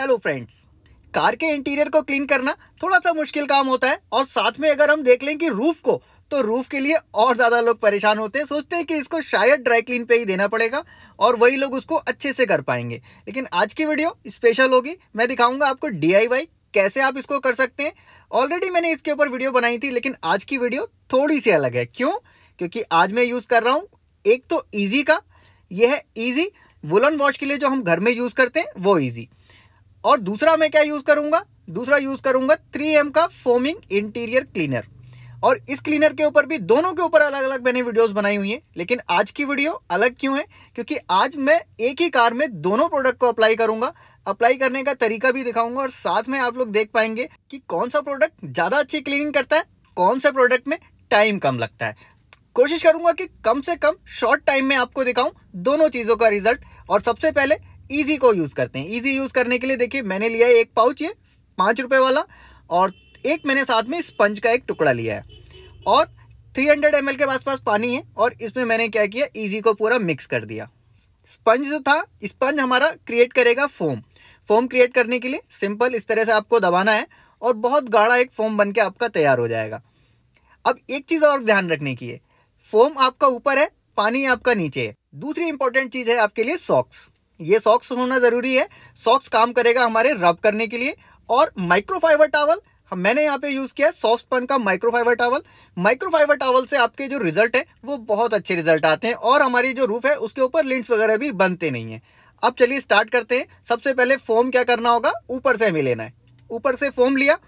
Hello friends car के interior को clean करना थोड़ा सा मुश्किल काम होता है और साथ में अगर हम देख लें कि रूफ को तो रूफ के लिए और ज़्यादा लोग परेशान होते हैं। सोचते हैं कि इसको शायद ड्राई क्लीन पे ही देना पड़ेगा और वही लोग उसको अच्छे से कर पाएँगे। लेकिन आज की वीडियो स्पेशल होगी। मैं दिखाऊँगा आपको डीआईवाई कैसे आप इसको कर सकते हैं। ऑलरेडी मैंने इसके ऊपर वीडियो बनाई थी, लेकिन आज की वीडियो थोड़ी सी अलग है। क्यों? क्योंकि आज मैं यूज़ कर रहा हूँ एक तो ईजी का। यह है ईजी वुलन वॉश के लिए जो हम घर में यूज़ करते हैं, वो ईजी और दूसरा मैं क्या यूज़ करूँगा? दूसरा यूज़ करूँगा 3M का फोमिंग इंटीरियर क्लीनर और इस क्लीनर के ऊपर भी दोनों के ऊपर अलग अलग मैंने वीडियोस बनाई हुई हैं, लेकिन आज की वीडियो अलग क्यों है? क्योंकि आज मैं एक ही कार में दोनों प्रोडक्ट को अप्लाई करूँगा। अप्लाई करने का तरीका भी दिखाऊँगा और साथ में आप लोग देख पाएँगे कि कौन सा प्रोडक्ट ज़्यादा अच्छी क्लीनिंग करता है, कौन सा प्रोडक्ट में टाइम कम लगता है। कोशिश करूँगा कि कम से कम शॉर्ट टाइम में आपको दिखाऊँ दोनों चीज़ों का रिज़ल्ट और सबसे पहले ईजी को यूज़ करते हैं। ईजी यूज़ करने के लिए देखिए, मैंने लिया है एक पाउच ये पाँच रुपये वाला, और एक मैंने साथ में स्पंज का एक टुकड़ा लिया है। और 300 हंड्रेड के आसपास पानी है, और इसमें मैंने क्या किया ईजी को पूरा मिक्स कर दिया। स्पंज जो था स्पंज हमारा क्रिएट करेगा फोम फोम क्रिएट करने के लिए सिंपल इस तरह से आपको दबाना है, और बहुत गाढ़ा एक फोम बन के आपका तैयार हो जाएगा। अब एक चीज़ और ध्यान रखने की है। फोम आपका ऊपर है, पानी आपका नीचे है। दूसरी इंपॉर्टेंट चीज़ है आपके लिए सॉक्स ये सॉक्स होना ज़रूरी है। सॉक्स काम करेगा हमारे रब करने के लिए। और माइक्रोफाइबर टावल मैंने यहाँ पे यूज़ किया सॉफ्ट पन का माइक्रोफाइबर टावल माइक्रोफाइबर टावल से आपके जो रिज़ल्ट है, वो बहुत अच्छे रिज़ल्ट आते हैं। और हमारी जो रूफ है, उसके ऊपर लिंट्स वगैरह भी बनते नहीं है। अब चलिए स्टार्ट करते हैं। सबसे पहले फोम क्या करना होगा? ऊपर से हमें लेना है। ऊपर से फोम लिया।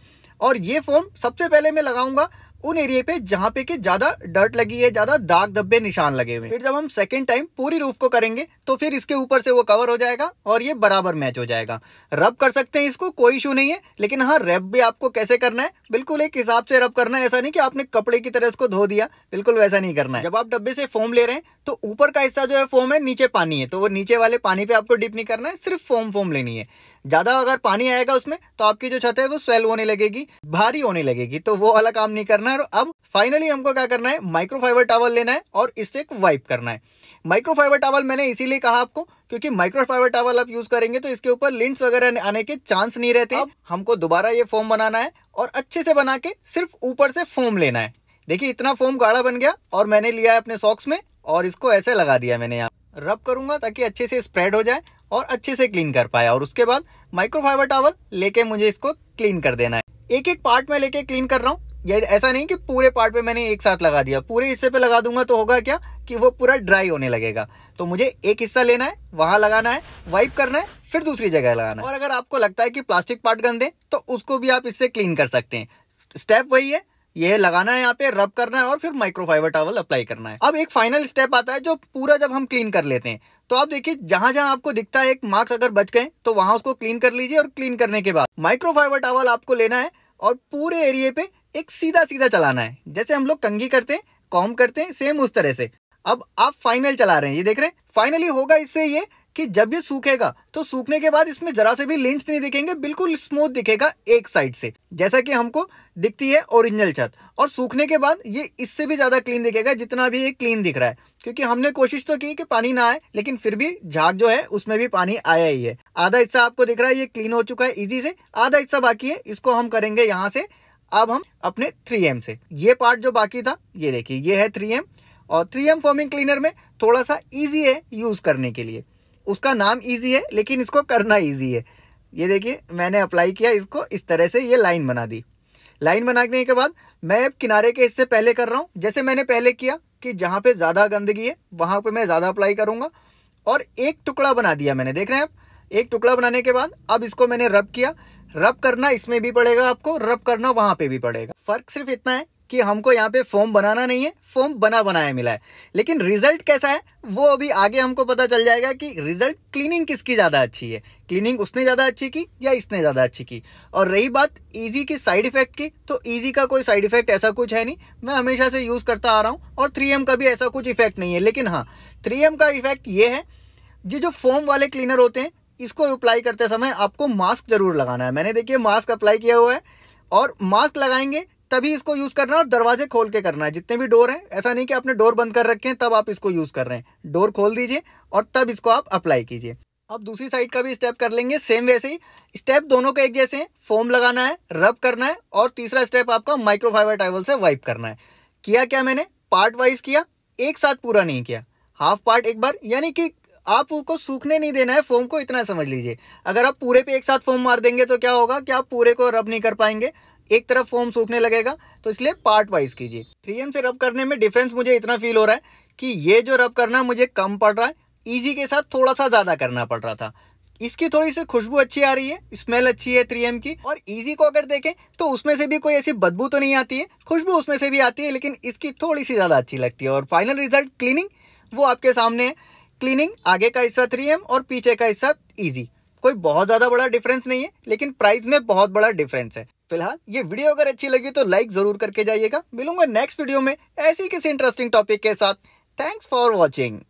और ये फोम सबसे पहले मैं लगाऊँगा उन एरिया पे जहाँ पे कि ज़्यादा डर्ट लगी है, ज़्यादा दाग धब्बे निशान लगे हुए फिर जब हम सेकेंड टाइम पूरी रूफ को करेंगे तो फिर इसके ऊपर से वो कवर हो जाएगा और ये बराबर मैच हो जाएगा। रब कर सकते हैं इसको, कोई इशू नहीं है, लेकिन हाँ रब भी आपको कैसे करना है? बिल्कुल एक हिसाब से रब करना है, ऐसा नहीं कि आपने कपड़े की तरह इसको धो दिया। बिल्कुल वैसा नहीं करना है। जब आप डब्बे से फोम ले रहे हैं तो ऊपर का हिस्सा जो है फोम है, नीचे पानी है। तो वो नीचे वाले पानी पे आपको डिप नहीं करना है, सिर्फ़ फोम फोम लेनी है। ज़्यादा अगर पानी आएगा उसमें तो आपकी जो छत है, वो स्वेल होने लगेगी, भारी होने लगेगी। तो वो वाला काम नहीं करना है और अब फाइनली हमको क्या करना है? माइक्रोफाइबर टावल लेना है और इससे वाइप करना है। माइक्रोफाइबर टावल मैंने इसीलिए कहा आपको क्योंकि माइक्रोफाइबर टावल आप यूज़ करेंगे तो इसके ऊपर लिंट्स वगैरह आने के चांस नहीं रहते। अब हमको दोबारा ये फोम बनाना है और अच्छे से बना के सिर्फ़ ऊपर से फोम लेना है। देखिए इतना फोम गाढ़ा बन गया और मैंने लिया है अपने सॉक्स में और इसको ऐसे लगा दिया मैंने यहाँ। रब करूँगा ताकि अच्छे से स्प्रेड हो जाए और अच्छे से क्लीन कर पाए और उसके बाद माइक्रोफाइबर टावल लेके मुझे इसको क्लीन कर देना है। एक एक पार्ट में लेके क्लीन कर रहा हूँ। ये ऐसा नहीं कि पूरे पार्ट पे मैंने एक साथ लगा दिया। पूरे हिस्से पे लगा दूँगा तो होगा क्या? कि वो पूरा ड्राई होने लगेगा। तो मुझे एक हिस्सा लेना है, वहाँ लगाना है वाइप करना है, फिर दूसरी जगह लगाना है। और अगर आपको लगता है कि प्लास्टिक पार्ट गंदे तो उसको भी आप इससे क्लीन कर सकते हैं। स्टेप वही है, ये लगाना है यहाँ पे रब करना है और फिर माइक्रोफाइबर टावल अप्लाई करना है। अब एक फाइनल स्टेप आता है, जो पूरा जब हम क्लीन कर लेते हैं तो आप देखिए जहाँ जहाँ आपको दिखता है एक मार्क्स अगर बच गए तो वहाँ उसको क्लीन कर लीजिए और क्लीन करने के बाद। माइक्रोफाइबर टावल आपको लेना है और पूरे एरिए पे एक सीधा सीधा चलाना है। जैसे हम लोग कंगी करते हैं, कॉम करते हैं सेम उस तरह से। अब आप फाइनल चला रहे हैं, ये देख रहे हैं। फाइनली होगा इससे ये कि जब ये सूखेगा तो सूखने के बाद इसमें जरा से भी लिंट्स नहीं दिखेंगे, बिल्कुल स्मूथ दिखेगा एक साइड से। जैसा कि हमको दिखती है ओरिजिनल छत। और सूखने के बाद ये इससे भी ज़्यादा क्लीन दिखेगा जितना भी ये क्लीन दिख रहा है। क्योंकि हमने कोशिश तो की कि पानी ना आए, लेकिन फिर भी झाग जो है, उसमें भी पानी आया ही है। आधा हिस्सा आपको दिख रहा है, ये क्लीन हो चुका है इजी से। आधा हिस्सा बाकी है, इसको हम करेंगे यहाँ से अब हम अपने थ्री से। ये पार्ट जो बाकी था, ये देखिए, ये है थ्री और थ्री एम फॉर्मिंग क्लीनर में थोड़ा सा ईजी है यूज़ करने के लिए। उसका नाम ईजी है, लेकिन इसको करना ईजी है। ये देखिए, मैंने अप्लाई किया इसको, इस तरह से ये लाइन बना दी। लाइन बनाने के बाद मैं अब किनारे के इससे पहले कर रहा हूँ। जैसे मैंने पहले किया कि जहाँ पे ज़्यादा गंदगी है, वहाँ पे मैं ज़्यादा अप्लाई करूँगा। और एक टुकड़ा बना दिया मैंने, देख रहे हैं आप? एक टुकड़ा बनाने के बाद अब इसको मैंने रब किया। रब करना इसमें भी पड़ेगा आपको, रब करना वहाँ पे भी पड़ेगा। फ़र्क सिर्फ़ इतना है कि हमको यहाँ पे फॉर्म बनाना नहीं है फॉर्म बना बनाया मिला है। लेकिन रिज़ल्ट कैसा है, वो अभी आगे हमको पता चल जाएगा कि रिज़ल्ट क्लीनिंग किसकी ज़्यादा अच्छी है। क्लीनिंग उसने ज़्यादा अच्छी की या इसने ज़्यादा अच्छी की? और रही बात ईजी की साइड इफ़ेक्ट की तो ईजी का कोई साइड इफ़ेक्ट ऐसा कुछ है नहीं। मैं हमेशा से यूज़ करता आ रहा हूँ और थ्री का भी ऐसा कुछ इफ़ेक्ट नहीं है। लेकिन हाँ थ्री का इफ़ेक्ट ये है, ये जो फोम वाले क्लीनर होते हैं इसको अप्लाई करते समय आपको मास्क ज़रूर लगाना है। मैंने देखिए मास्क अप्लाई किया हुआ है और मास्क लगाएँगे तभी इसको यूज़ करना और दरवाजे खोल के करना है। जितने भी डोर हैं, ऐसा नहीं कि आपने डोर बंद कर रखे हैं, तब आप इसको यूज़ कर रहे हैं। डोर खोल दीजिए और तब इसको आप अप्लाई कीजिए। अब दूसरी साइड का भी स्टेप कर लेंगे सेम वैसे ही। स्टेप दोनों के एक जैसे हैं फोम लगाना है रब करना है और तीसरा स्टेप आपका माइक्रोफाइबर टाइवल से वाइप करना है। किया क्या मैंने? पार्ट वाइज किया, एक साथ पूरा नहीं किया। हाफ़ पार्ट एक बार, यानी कि आप उसको सूखने नहीं देना है फोम को इतना समझ लीजिए। अगर आप पूरे पे एक साथ फोम मार देंगे तो क्या होगा कि आप पूरे को रब नहीं कर पाएँगे। एक तरफ़ फोम सूखने लगेगा तो इसलिए पार्ट वाइज कीजिए। थ्री से रब करने में डिफरेंस मुझे इतना फील हो रहा है कि ये जो रब करना मुझे कम पड़ रहा है ईजी के साथ थोड़ा सा ज़्यादा करना पड़ रहा था। इसकी थोड़ी सी खुशबू अच्छी आ रही है स्मेल अच्छी है थ्री की, और इजी को अगर देखें तो उसमें से भी कोई ऐसी बदबू तो नहीं आती है। खुशबू उसमें से भी आती है, लेकिन इसकी थोड़ी सी ज़्यादा अच्छी लगती है। और फाइनल रिज़ल्ट क्लीनिंग वो आपके सामने है। क्लीनिंग आगे का हिस्सा थ्री एम और पीछे का हिस्सा ईजी कोई बहुत ज़्यादा बड़ा डिफरेंस नहीं है, लेकिन प्राइस में बहुत बड़ा डिफरेंस है। फ़िलहाल ये वीडियो अगर अच्छी लगी तो लाइक ज़रूर करके जाइएगा। मिलूँगा नेक्स्ट वीडियो में ऐसी किसी इंटरेस्टिंग टॉपिक के साथ। Thanks for watching